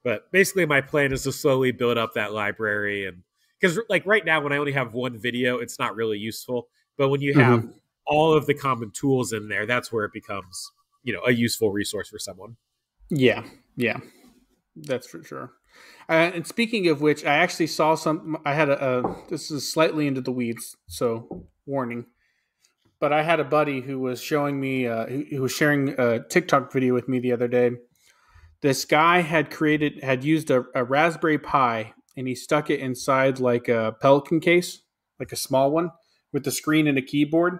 but basically, my plan is to slowly build up that library, and because like right now, when I only have one video, it's not really useful. But when you have all of the common tools in there, that's where it becomes you know a useful resource for someone. Yeah, yeah, that's for sure. Uh, and speaking of which, I actually saw some. I had a, a. This is slightly into the weeds, so warning. But I had a buddy who was showing me, uh, who, who was sharing a TikTok video with me the other day. This guy had created, had used a, a Raspberry Pi, and he stuck it inside like a Pelican case, like a small one, with the screen and a keyboard.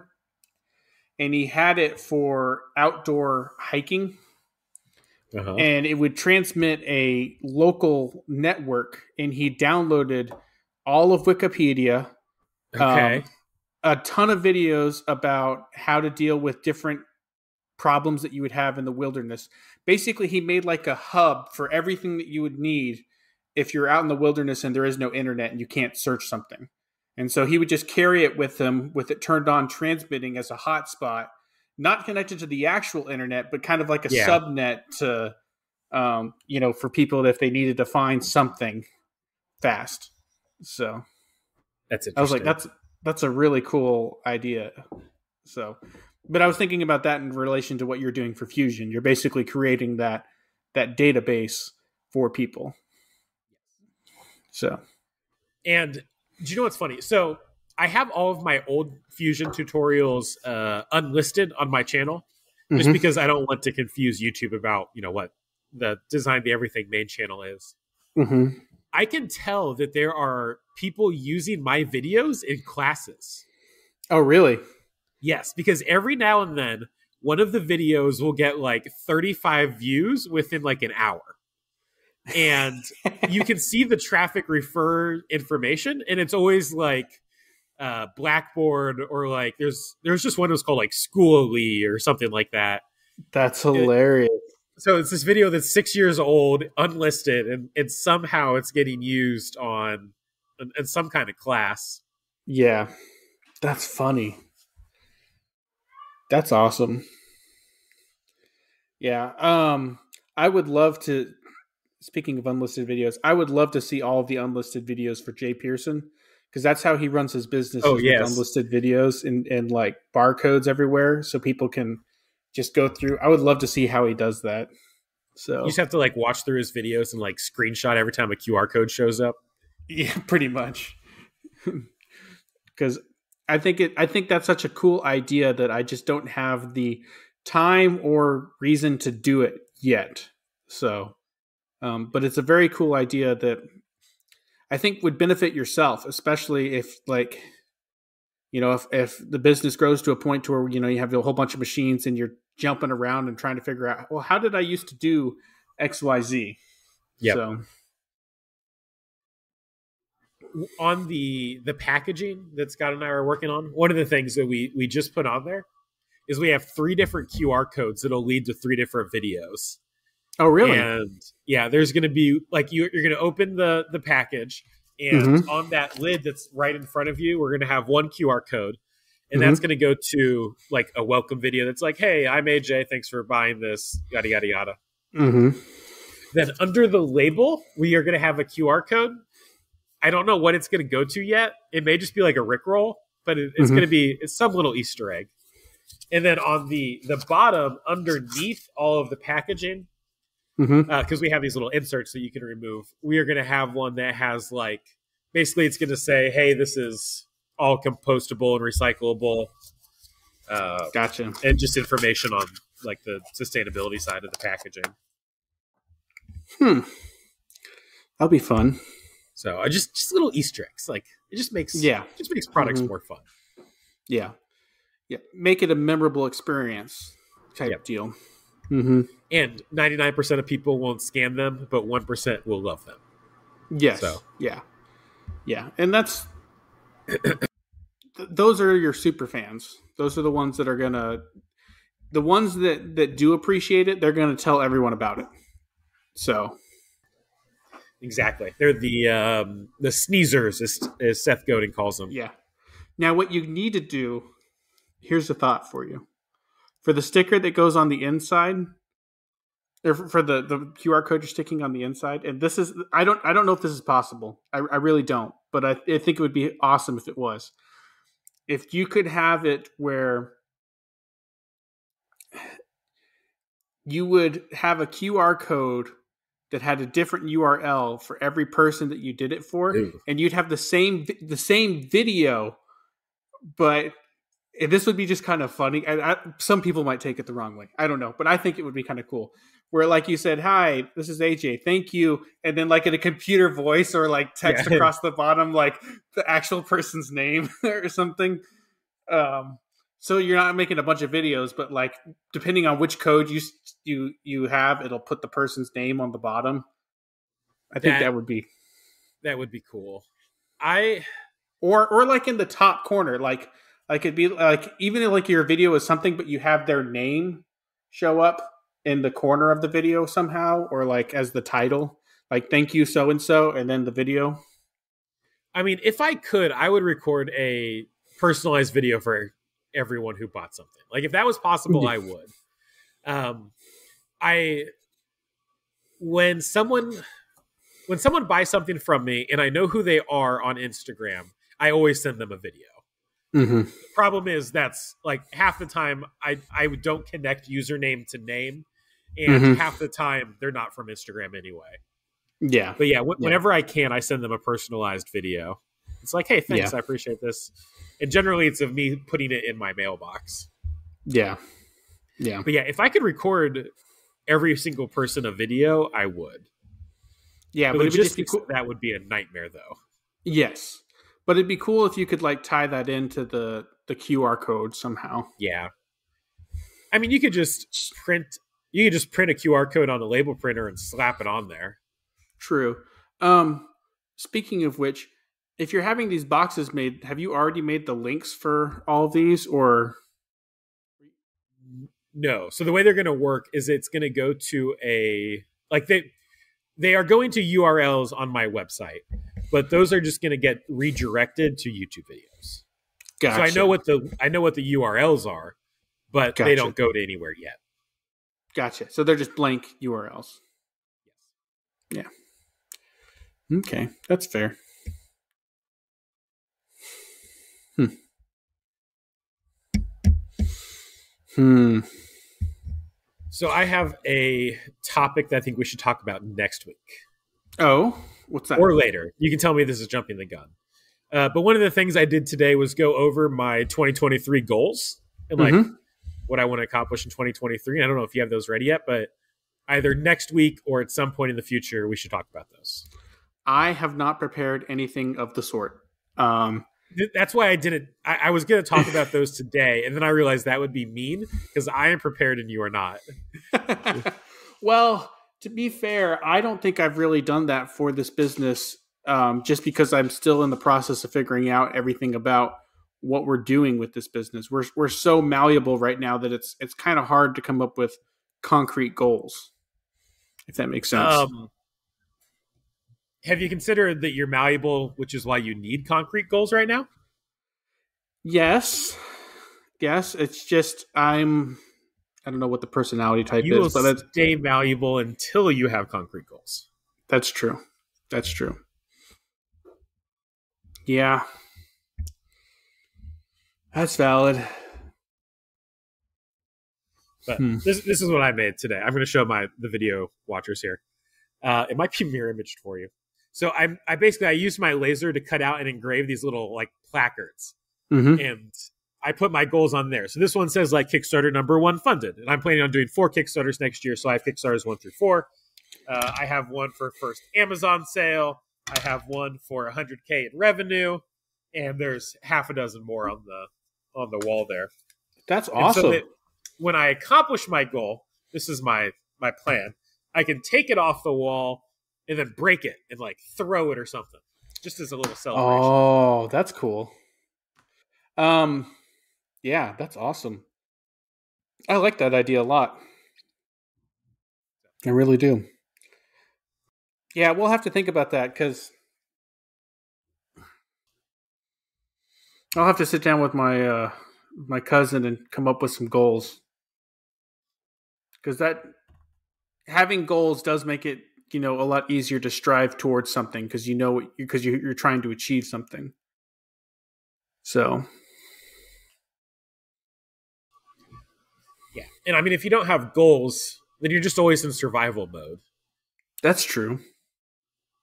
And he had it for outdoor hiking Uh-huh. and it would transmit a local network and he downloaded all of wikipedia Okay, um, a ton of videos about how to deal with different problems that you would have in the wilderness basically he made like a hub for everything that you would need if you're out in the wilderness and there is no internet and you can't search something and so he would just carry it with him with it turned on transmitting as a hotspot not connected to the actual internet but kind of like a Yeah. subnet to um, you know for people if they needed to find something fast so that's interesting. I was like, that's that's a really cool idea. So, but I was thinking about that in relation to what you're doing for Fusion. You're basically creating that that database for people. So, And do you know what's funny? So I have all of my old Fusion tutorials uh, unlisted on my channel, just Mhm. because I don't want to confuse YouTube about you know what the Design the Everything main channel is. Mhm. I can tell that there are people using my videos in classes. oh really? Yes, because every now and then one of the videos will get like 35 views within like an hour. And *laughs* you can see the traffic refer information and it's always like uh blackboard or like there's there's just one that was called like schooly or something like that That's hilarious. so it's this video that's six years old unlisted and and somehow it's getting used on in, in some kind of class Yeah, that's funny. That's awesome. Yeah, um, I would love to. Speaking of unlisted videos, I would love to see all of the unlisted videos for Jay Pearson because that's how he runs his business. Oh, yes. with unlisted videos and and like barcodes everywhere, so people can just go through. I would love to see how he does that. So you just have to like watch through his videos and like screenshot every time a qr code shows up Yeah, *laughs* pretty much. *laughs* Because I think it, I think that's such a cool idea that I just don't have the time or reason to do it yet. So, um, but it's a very cool idea that I think would benefit yourself, especially if like, you know, if if the business grows to a point to where you know you have a whole bunch of machines and you're jumping around and trying to figure out, well, how did I used to do X, Y, Z? Yep. So, on the the packaging that Scott and I are working on, one of the things that we we just put on there is we have three different QR codes that'll lead to three different videos. Oh, really? And yeah, there's going to be like you, you're going to open the the package, and Mhm. on that lid that's right in front of you, we're going to have one QR code, and that's going to go to like a welcome video that's like, "Hey, I'm AJ. Thanks for buying this." Yada yada yada. mm-hmm. Then under the label, we are going to have a QR code. I don't know what it's going to go to yet. It may just be like a Rickroll, but it, it's Mhm. going to be it's some little Easter egg. And then on the the bottom, underneath all of the packaging, Mm-hmm. because we have these little inserts that you can remove, we are going to have one that has like basically it's going to say, "Hey, this is all compostable and recyclable," uh, Gotcha. and just information on like the sustainability side of the packaging. Hmm. That'll be fun. So I just just little Easter eggs. Like it just makes Yeah. it just makes products Mhm. more fun. Yeah. Yeah. Make it a memorable experience type Yep. deal. Mm-hmm. And ninety nine percent of people won't scan them, but one percent will love them. Yes. So. Yeah. Yeah. And that's th- those are your super fans. Those are the ones that are gonna the ones that that do appreciate it, they're gonna tell everyone about it. So Exactly. They're the um, the sneezers, as, as Seth Godin calls them. yeah. Now what you need to do, here's a thought for you. For the sticker that goes on the inside, or for the, the QR code you're sticking on the inside, and this is I don't I don't know if this is possible. I, I really don't, but I, I think it would be awesome if it was. If you could have it where you would have a QR code that had a different URL for every person that you did it for, Ooh. and you'd have the same the same video, but this would be just kind of funny. And I, some people might take it the wrong way. I don't know, but I think it would be kind of cool. Where like you said, "Hi, this is AJ. Thank you," and then like in a computer voice or like text Yeah. across the bottom, like the actual person's name *laughs* or something. Um, so you're not making a bunch of videos, but like depending on which code you you you have, it'll put the person's name on the bottom. I think That- that would be That would be cool. I or or like in the top corner like like it'd be like even if like your video is something but you have their name show up in the corner of the video somehow or like as the title like thank you so and so and then the video I mean, if I could, I would record a personalized video for everyone who bought something. Like if that was possible, I would. Um, I when someone when someone buys something from me and I know who they are on Instagram, I always send them a video. mm-hmm. The problem is that's like half the time I I don't connect username to name, and Mhm. half the time they're not from Instagram anyway. yeah But yeah, wh- Yeah. whenever I can, I send them a personalized video. It's like, hey, thanks, I appreciate this. And generally, it's of me putting it in my mailbox. yeah yeah But yeah, if I could record every single person a video, I would. yeah the but it'd just be cool that would be a nightmare, though. yes but it'd be cool if you could like tie that into the the qr code somehow Yeah. I mean, you could just print. You could just print a QR code on a label printer and slap it on there. True. Um, speaking of which, if you're having these boxes made, have you already made the links for all of these, or No. So the way they're going to work is it's going to go to a like they they are going to URLs on my website, but those are just going to get redirected to YouTube videos. gotcha. So I know what the I know what the URLs are, but they don't go to anywhere yet. Gotcha. So they're just blank URLs. Yes. Yeah. Okay, that's fair. Hmm. So I have a topic that I think we should talk about next week Oh, what's that? or later. You can tell me this is jumping the gun. Uh, but one of the things I did today was go over my 2023 goals and like Mhm. what I want to accomplish in 2023. I don't know if you have those ready yet, but either next week or at some point in the future, we should talk about those. I have not prepared anything of the sort. Um, That's why I didn't. I, I was going to talk about those *laughs* today, and then I realized that would be mean because I am prepared and you are not. *laughs* well, to be fair, I don't think I've really done that for this business um, just because I'm still in the process of figuring out everything about what we're doing with this business. We're, we're so malleable right now that it's it's kind of hard to come up with concrete goals. if that makes sense. Um, have you considered that you're malleable, which is why you need concrete goals right now? Yes. Yes. It's just I'm I don't know what the personality type you is, but stay malleable until you have concrete goals. That's true. That's true. Yeah. That's valid. But hmm. this this is what I made today. I'm going to show my the video watchers here. Uh, it might be mirror imaged for you. So I I basically I used my laser to cut out and engrave these little like placards, mm-hmm. and I put my goals on there. So this one says like Kickstarter number one funded, and I'm planning on doing four Kickstarters next year. So I have Kickstarters one through four. Uh, I have one for first Amazon sale. I have one for 100k in revenue, and there's half a dozen more on the on the wall there. That's awesome. So that when I accomplish my goal, this is my my plan. I can take it off the wall and then break it and like throw it or something, just as a little celebration. Oh, that's cool. Um, yeah, that's awesome. I like that idea a lot. I really do. Yeah, we'll have to think about that because I'll have to sit down with my uh, my cousin and come up with some goals because that having goals does make it you know a lot easier to strive towards something because you know because you, you're trying to achieve something. So. Yeah. And i mean if you don't have goals then you're just always in survival mode. That's true.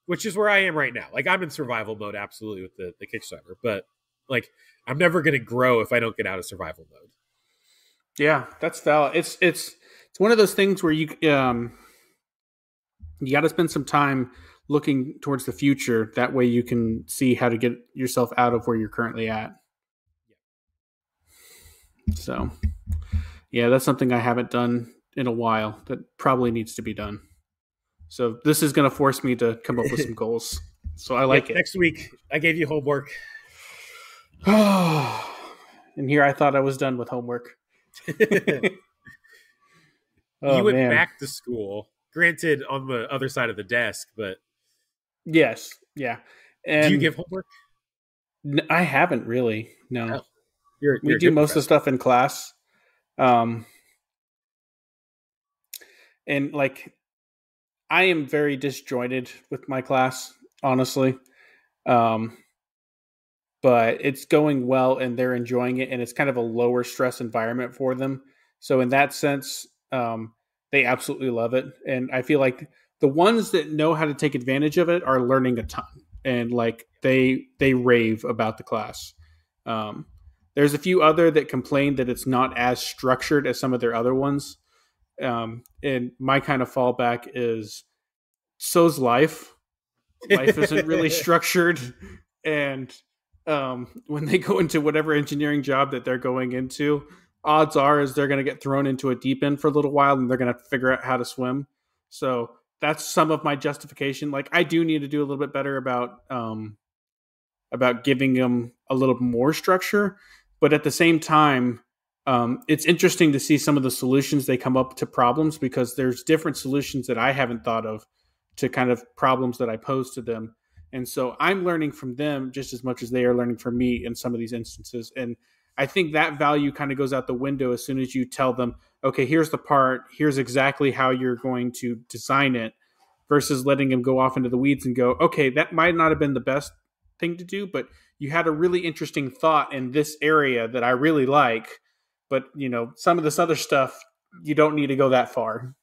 Which is where i am right now. Like i'm in survival mode absolutely with the, the kickstarter but like i'm never going to grow if i don't get out of survival mode. Yeah that's valid. It's it's it's one of those things where you um you got to spend some time looking towards the future. That way, you can see how to get yourself out of where you're currently at. So, yeah, that's something I haven't done in a while. That probably needs to be done. So this is going to force me to come up with some *laughs* goals. So I like yeah, it. Next week, I gave you homework. *sighs* and here I thought I was done with homework. *laughs* *laughs* Oh, you went man. back to school, granted on the other side of the desk, but yes, yeah. And do you give homework? I haven't really. No, oh, you're, you're we do most of the stuff in class. Um, and like, I am very disjointed with my class, honestly. Um, but it's going well and they're enjoying it, and it's kind of a lower stress environment for them. So in that sense, um, they absolutely love it, and I feel like the ones that know how to take advantage of it are learning a ton, and like they they rave about the class. Um, there's a few other that complain that it's not as structured as some of their other ones. Um, and my kind of fallback is so's life. Life isn't really *laughs* structured. And um, when they go into whatever engineering job that they're going into, odds are is they're going to get thrown into a deep end for a little while and they're going to figure out how to swim. So that's some of my justification. Like I do need to do a little bit better about um, about giving them a little more structure, but at the same time, um, it's interesting to see some of the solutions they come up to problems because there's different solutions that I haven't thought of to kind of problems that I pose to them. And so I'm learning from them just as much as they are learning from me in some of these instances. And I think that value kind of goes out the window as soon as you tell them, okay, here's the part, here's exactly how you're going to design it, versus letting them go off into the weeds and go, okay, that might not have been the best thing to do, but you had a really interesting thought in this area that I really like, but you know, some of this other stuff you don't need to go that far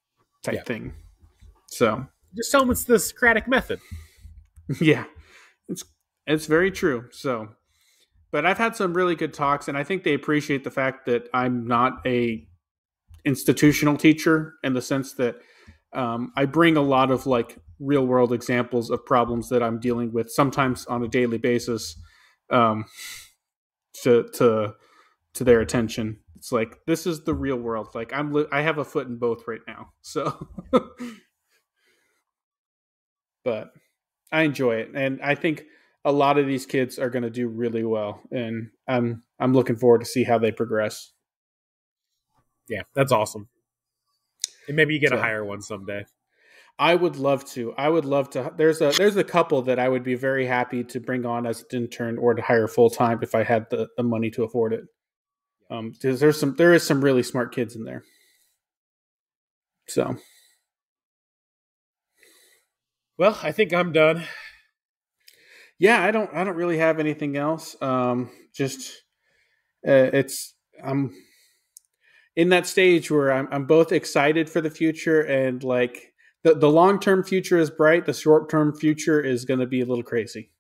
type yeah. thing. So just tell them it's the Socratic method. *laughs* yeah. It's it's very true. So but I've had some really good talks, and I think they appreciate the fact that I'm not a institutional teacher in the sense that um, I bring a lot of like real world examples of problems that I'm dealing with, sometimes on a daily basis, um, to to to their attention. It's like this is the real world. Like I'm, li- I have a foot in both right now. *laughs* So, but I enjoy it, and I think a lot of these kids are going to do really well, and I'm I'm looking forward to see how they progress. Yeah, that's awesome. And maybe you get so, a higher one someday. I would love to. I would love to. There's a there's a couple that I would be very happy to bring on as an intern or to hire full time if I had the, the money to afford it. Um, because there's some there is some really smart kids in there. So, well, I think I'm done. Yeah, I don't I don't really have anything else. Um, just uh, it's I'm in that stage where I'm I'm both excited for the future and like the, the long term future is bright. The short term future is going to be a little crazy.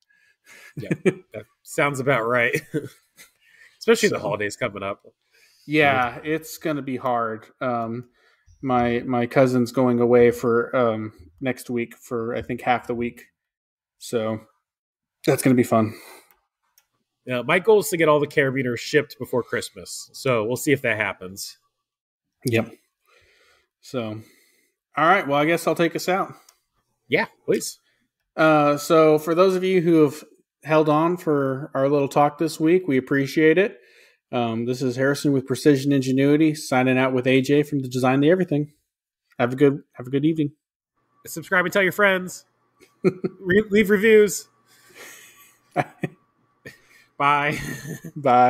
yeah, that sounds about right. *laughs* Especially so, the holidays coming up. Yeah, it's going to be hard. Um, my my cousin's going away for um, next week for I think half the week, so that's going to be fun. Yeah, my goal is to get all the carabiners shipped before Christmas, so we'll see if that happens. Yep. So all right. Well, I guess I'll take us out. Yeah, please. Uh, so, for those of you who have held on for our little talk this week, we appreciate it. Um, this is Harrison with Precision Ingenuity signing out with AJ from the Design the Everything. Have a good have a good evening. Subscribe and tell your friends. *laughs* Re- leave reviews. *laughs* Bye. Bye.